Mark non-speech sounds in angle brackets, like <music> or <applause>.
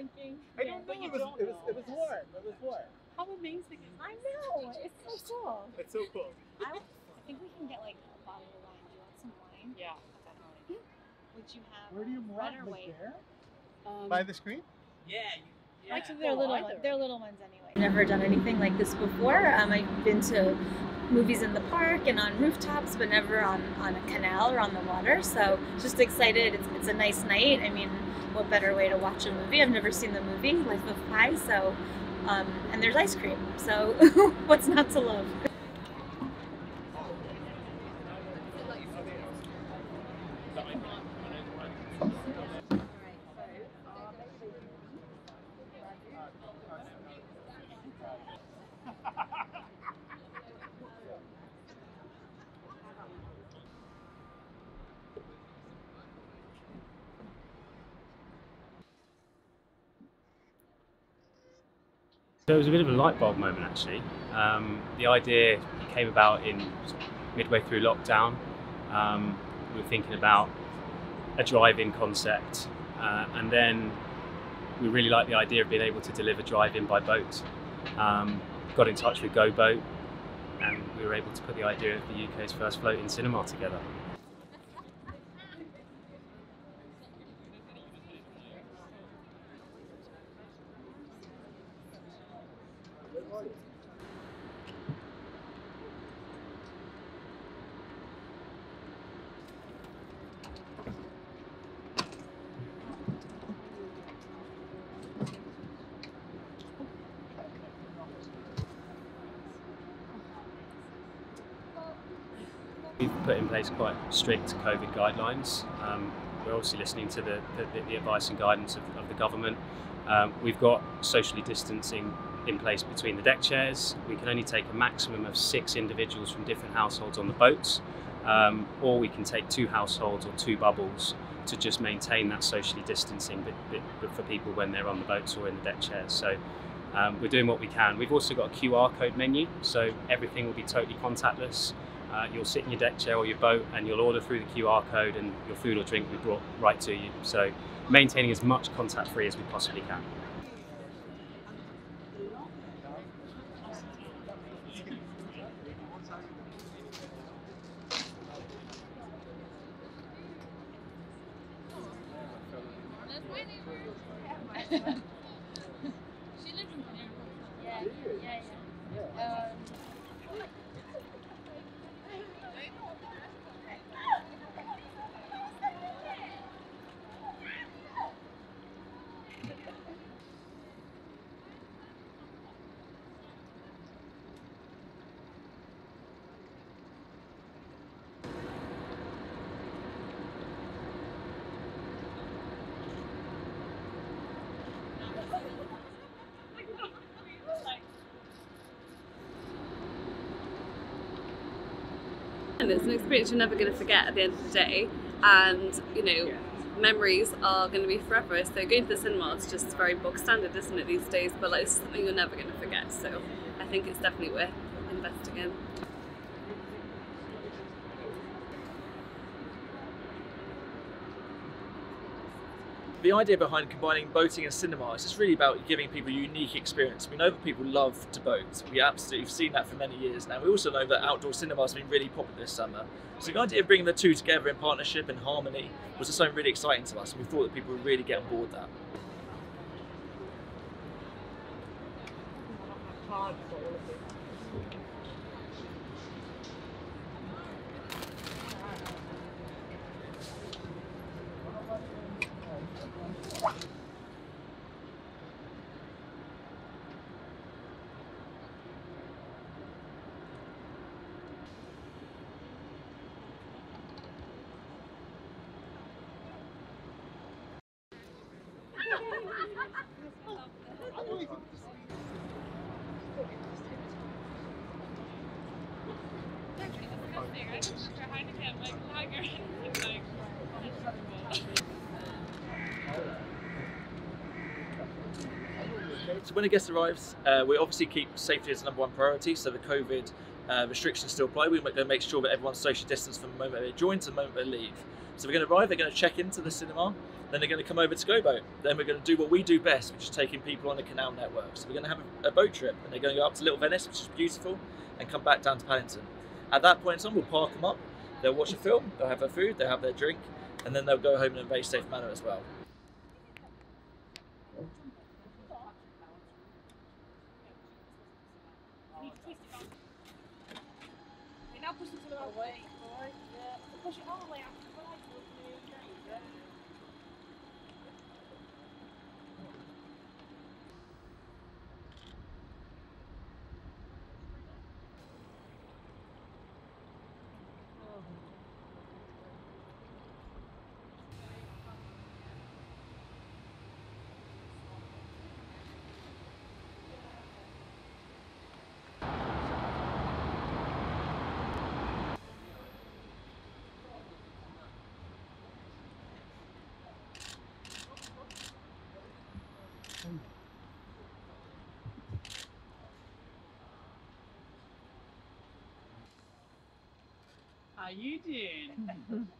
thinking? I Yeah, don't but know. It was, don't it was, it know. was warm. It was warm. How amazing is I know. It's so cool. It's so cool. I, I think we can get like a bottle of wine. Do you want some wine? Yeah, definitely. Would you have Where do you red want? or there? Um, By the screen? yeah. Yeah. Actually, they're Oh, little. either. Ones. They're little ones anyway. Never done anything like this before. Um, I've been to movies in the park and on rooftops, but never on, on a canal or on the water. So just excited. It's, it's a nice night. I mean, what better way to watch a movie? I've never seen the movie Life of Pi. So, um, and there's ice cream. So <laughs> what's not to love? So it was a bit of a light bulb moment actually. Um, the idea came about in midway through lockdown. Um, we were thinking about a drive-in concept, uh, and then we really liked the idea of being able to deliver drive-in by boat. Um, got in touch with GoBoat, and we were able to put the idea of the UK's first floating cinema together. We've put in place quite strict COVID guidelines. Um, we're obviously listening to the, the, the advice and guidance of, of the government. Um, we've got socially distancing in place between the deck chairs. We can only take a maximum of six individuals from different households on the boats, um, or we can take two households or two bubbles to just maintain that socially distancing for people when they're on the boats or in the deck chairs. So um, we're doing what we can. We've also got a QR code menu, so everything will be totally contactless. Uh, you'll sit in your deck chair or your boat and you'll order through the QR code and your food or drink will be brought right to you. So maintaining as much contact free as we possibly can. Yeah, yeah. Um, And it's an experience you're never going to forget at the end of the day. And, you know, memories are going to be forever. So going to the cinema is just very bog standard, isn't it, these days? But like, it's something you're never going to forget. So I think it's definitely worth investing in. The idea behind combining boating and cinema is just really about giving people a unique experience. We know that people love to boat. We absolutely have seen that for many years now. We also know that outdoor cinema has been really popular this summer. So the idea of bringing the two together in partnership and harmony was just something really exciting to us. And we thought that people would really get on board that. So when a guest arrives, uh, we obviously keep safety as the number one priority. So the COVID uh, restrictions still apply. We're going to make sure that everyone's socially distanced from the moment they join to the moment they leave. So we're going to arrive, they're going to check into the cinema, then they're going to come over to Go Boat. Then we're going to do what we do best, which is taking people on the canal network. So we're going to have a, a boat trip, and they're going to go up to Little Venice, which is beautiful, and come back down to Paddington. At that point in we'll park them up. They'll watch a film, they'll have their food, they'll have their drink, and then they'll go home in a very safe manner as well. Push it all the way out How you doing? <laughs>